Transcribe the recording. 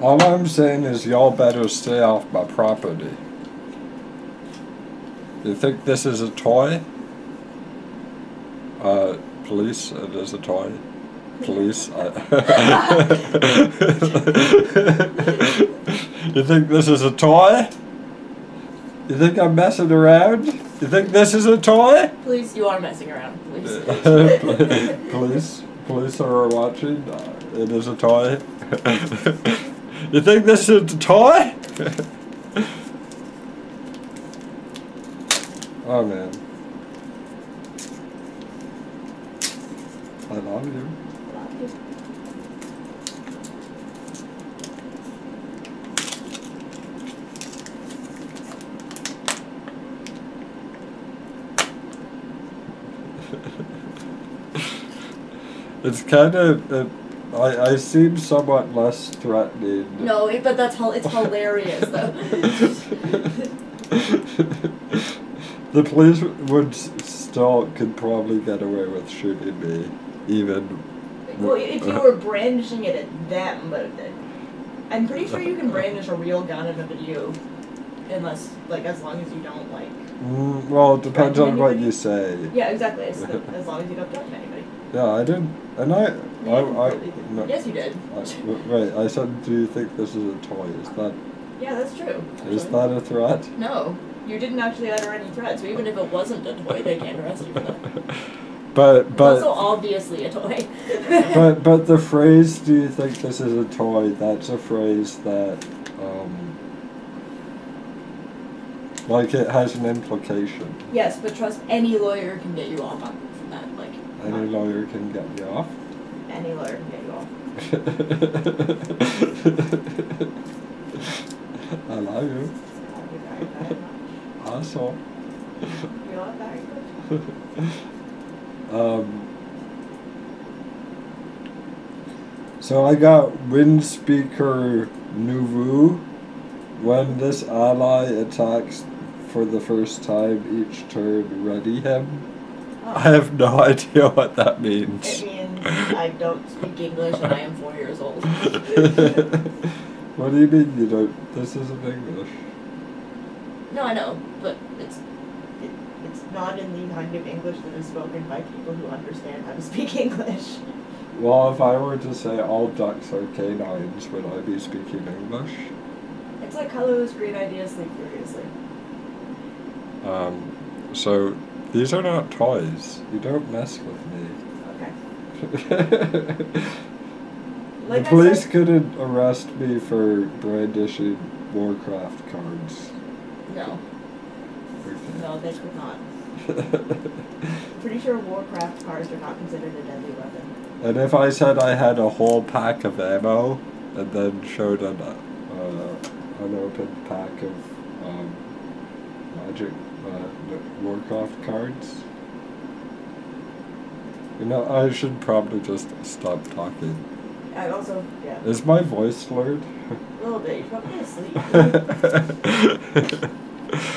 All I'm saying is y'all better stay off my property. You think this is a toy? Uh, police, it is a toy. Police. I you think this is a toy? You think I'm messing around? You think this is a toy? Police, you are messing around. Please. police, police are watching. Uh, it is a toy. you think this is a toy? oh man. I love you. it's kind of. Uh, I, I seem somewhat less threatening. No, it, but that's it's hilarious though. the police would still could probably get away with shooting me, even. well, if you were brandishing it at them, but uh, I'm pretty sure you can brandish a real gun in a video, unless like as long as you don't like. Mm, well, it depends on what you say. Yeah, exactly. As, as long as you don't threaten anybody. Yeah, I didn't, and I, I, I, no, Yes, you did. I, wait. I said, do you think this is a toy? Is that Yeah, that's true. is that a threat? No, you didn't actually utter any threats. So even if it wasn't a toy, they can't arrest you for that. But It's but also obviously a toy. but but the phrase "Do you think this is a toy?" That's a phrase that, um, like it has an implication. yes, but trust any lawyer can get you off on from that. Like Any lawyer can get me off. Any lawyer can get you off. I love you. Love you very, very much. Also. You are very good. um, so I got wind speaker Nuvu. When this ally attacks for the first time each turn, ready him. I Oh, have no idea what that means. I don't speak English and I am four years old. what do you mean you don't? This isn't English. No, I know, but it's it, it's not in the kind of English that is spoken by people who understand how to speak English. Well, if I were to say all ducks are canines, would I be speaking English? It's like colors, great ideas, sleep furiously. Um, so these are not toys. You don't mess with me. Like the police said- couldn't arrest me for brandishing Warcraft cards. No, Okay. no, they could not. Pretty sure Warcraft cards are not considered a deadly weapon. and if I said I had a whole pack of ammo, and then showed an uh, unopened pack of um, Magic uh, Warcraft cards. You know, I should probably just stop talking. I also, yeah, Is my voice slurred? a little bit. You're probably asleep.